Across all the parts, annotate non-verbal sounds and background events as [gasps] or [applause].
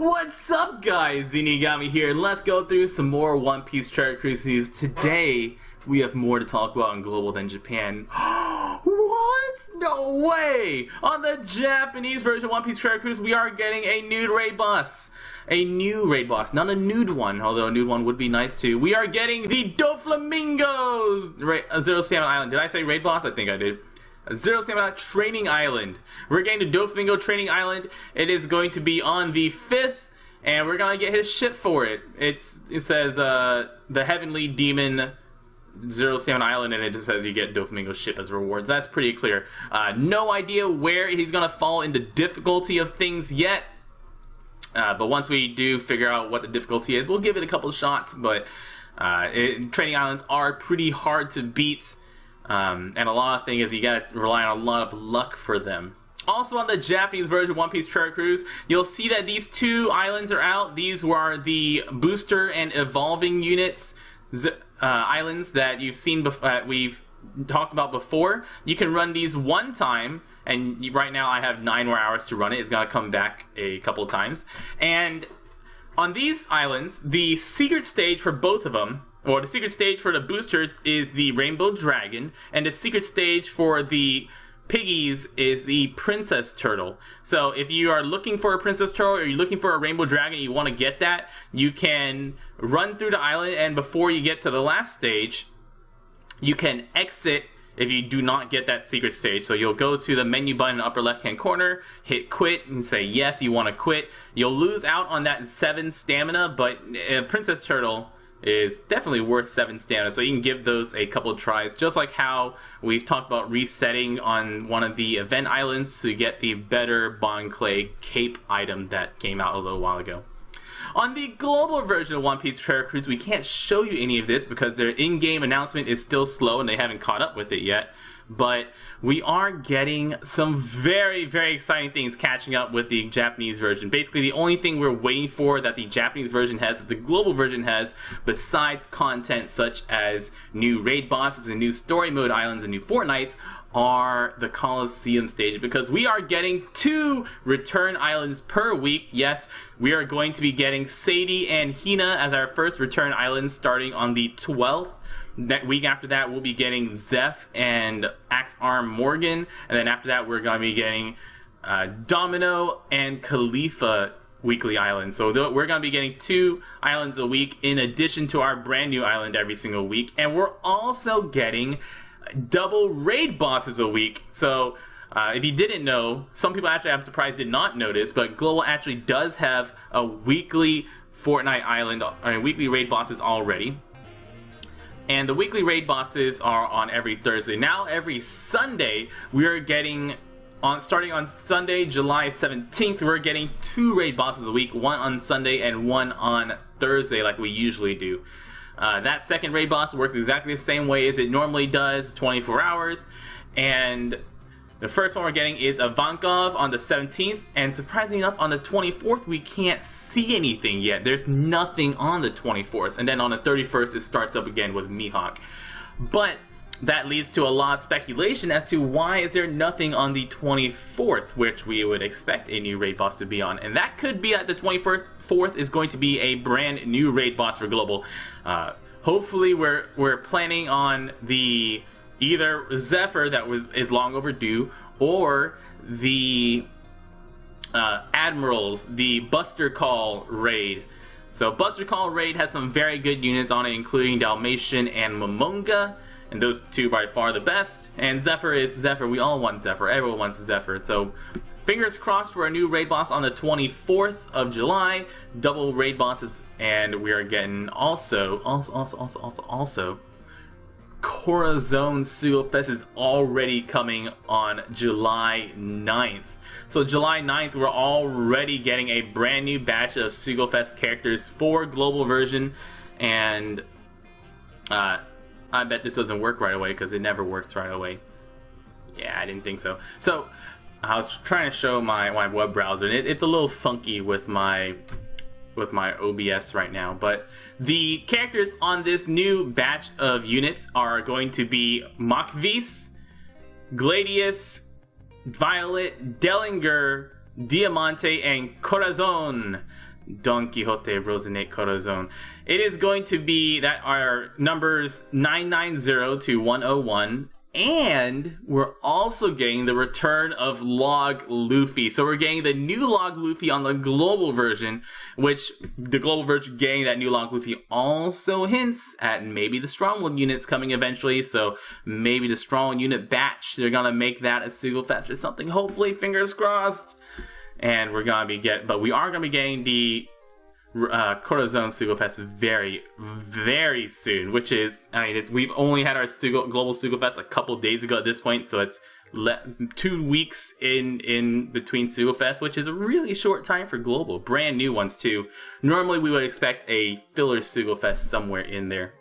What's up guys, Zeenigami here, let's go through some more One Piece Treasure Cruise news. Today, we have more to talk about in global than Japan. [gasps] what? No way! On the Japanese version of One Piece Treasure Cruise, we are getting a nude raid boss. A new raid boss, not a nude one, although a nude one would be nice too. We are getting the Doflamingo Ra uh, Zero Stamina Island. Did I say raid boss? I think I did. Zero Stamina Training Island. We're getting to Doflamingo Training Island. It is going to be on the 5th, and we're gonna get his shit for it. It's It says, uh, the Heavenly Demon Zero Stamina Island, and it just says you get Doflamingo's ship as rewards. That's pretty clear. Uh, no idea where he's gonna fall into difficulty of things yet. Uh, but once we do figure out what the difficulty is, we'll give it a couple shots. But uh, it, training islands are pretty hard to beat. Um, and a lot of things is you gotta rely on a lot of luck for them. Also on the Japanese version One Piece Treasure Cruise, you'll see that these two islands are out. These were the booster and evolving units uh, islands that you've seen before. Uh, we've talked about before. You can run these one time, and right now I have nine more hours to run it. It's gonna come back a couple times. And on these islands, the secret stage for both of them or the secret stage for the boosters is the Rainbow Dragon, and the secret stage for the piggies is the Princess Turtle. So if you are looking for a Princess Turtle or you're looking for a Rainbow Dragon you want to get that, you can run through the island and before you get to the last stage, you can exit if you do not get that secret stage. So you'll go to the menu button in the upper left hand corner, hit quit, and say yes, you want to quit. You'll lose out on that 7 stamina, but uh, Princess Turtle is definitely worth 7 stamina, so you can give those a couple tries, just like how we've talked about resetting on one of the event islands to get the better Bon Clay cape item that came out a little while ago. On the global version of One Piece Treasure Cruise, we can't show you any of this because their in-game announcement is still slow and they haven't caught up with it yet but we are getting some very, very exciting things catching up with the Japanese version. Basically, the only thing we're waiting for that the Japanese version has, that the global version has, besides content such as new raid bosses and new story mode islands and new fortnights, are the Colosseum stage because we are getting two return islands per week. Yes, we are going to be getting Sadi and Hina as our first return islands starting on the 12th that week after that, we'll be getting Zeph and Axe Arm Morgan, and then after that, we're going to be getting uh, Domino and Kalifa weekly islands. So we're going to be getting two islands a week in addition to our brand new island every single week, and we're also getting double raid bosses a week. So. Uh, if you didn't know, some people actually, I'm surprised, did not notice, but Global actually does have a weekly Fortnight Island, or weekly raid bosses already. And the weekly raid bosses are on every Thursday. Now every Sunday, we are getting on starting on Sunday, July 17th, we're getting two raid bosses a week, one on Sunday and one on Thursday like we usually do. Uh, that second raid boss works exactly the same way as it normally does, 24 hours, and the first one we're getting is Ivankov on the 17th, and surprisingly enough, on the 24th, we can't see anything yet. There's nothing on the 24th, and then on the 31st, it starts up again with Mihawk. But that leads to a lot of speculation as to why is there nothing on the 24th, which we would expect a new raid boss to be on. And that could be that the 24th is going to be a brand new raid boss for Global. Uh, hopefully, we're, we're planning on the either Zephyr that was is long overdue, or the uh, Admirals, the Buster Call raid. So Buster Call raid has some very good units on it, including Dalmatian and Momonga, and those two by far the best. And Zephyr is Zephyr. We all want Zephyr. Everyone wants Zephyr. So fingers crossed for a new raid boss on the 24th of July. Double raid bosses, and we are getting also, also, also, also, also, also Corazon Sugo Fest is already coming on July 9th. So July 9th, we're already getting a brand new batch of Sugo Fest characters for global version, and uh, I bet this doesn't work right away because it never works right away. Yeah, I didn't think so. So I was trying to show my, my web browser, and it, it's a little funky with my with my OBS right now, but the characters on this new batch of units are going to be Machvise, Gladius, Violet, Dellinger, Diamante, and Corazon. Don Quixote Rosinante Corazon. It is going to be that are numbers 990 to 101 and we're also getting the return of Log Luffy. So we're getting the new Log Luffy on the global version, which the global version getting that new Log Luffy also hints at maybe the Stronghold units coming eventually. So maybe the Strong Unit batch, they're gonna make that a single fest or something. Hopefully, fingers crossed. And we're gonna be get, but we are gonna be getting the uh, Corazon Sugo Fest very, very soon, which is, I mean, we've only had our Sugo, Global Sugo Fest a couple days ago at this point, so it's two weeks in in between Sugo Fest, which is a really short time for Global. Brand new ones, too. Normally, we would expect a filler Sugo Fest somewhere in there.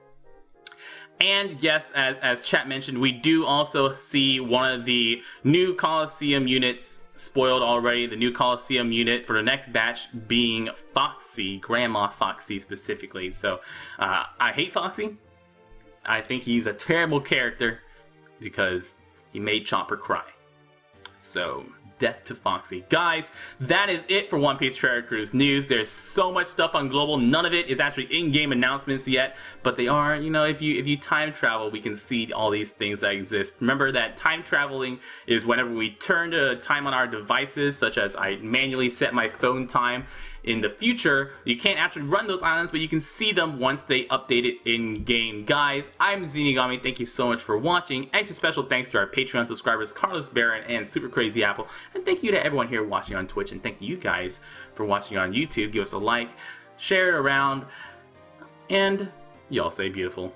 And yes, as, as chat mentioned, we do also see one of the new Coliseum units spoiled already. The new Coliseum unit for the next batch being Foxy, Grandma Foxy specifically. So uh, I hate Foxy. I think he's a terrible character because he made Chopper cry. So death to Foxy. Guys, that is it for One Piece Treasure Cruise news. There's so much stuff on Global. None of it is actually in-game announcements yet, but they are, you know, if you if you time travel, we can see all these things that exist. Remember that time traveling is whenever we turn to time on our devices, such as I manually set my phone time in the future. You can't actually run those islands, but you can see them once they update it in game. Guys, I'm Zeenigami. Thank you so much for watching. Extra special thanks to our Patreon subscribers, Karlos Baron and Super Crazy Apple. And thank you to everyone here watching on Twitch. And thank you guys for watching on YouTube. Give us a like, share it around, and y'all stay beautiful.